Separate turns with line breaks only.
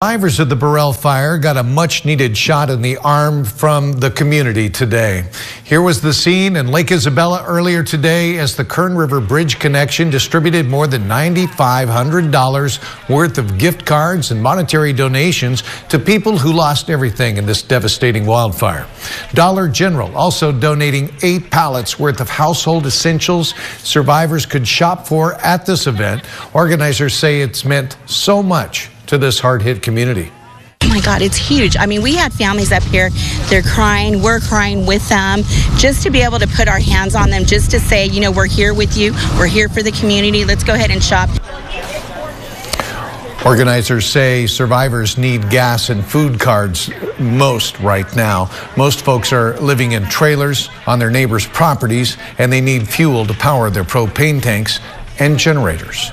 Survivors of the Borel fire got a much needed shot in the arm from the community today. Here was the scene in Lake Isabella earlier today as the Kern River Bridge Connection distributed more than $9,500 worth of gift cards and monetary donations to people who lost everything in this devastating wildfire. Dollar General also donating eight pallets worth of household essentials survivors could shop for at this event. Organizers say it's meant so much to this hard hit community.
Oh my God, it's huge. I mean, we had families up here, they're crying, we're crying with them. Just to be able to put our hands on them, just to say, you know, we're here with you, we're here for the community, let's go ahead and shop.
Organizers say survivors need gas and food cards most right now. Most folks are living in trailers on their neighbors' properties, and they need fuel to power their propane tanks and generators.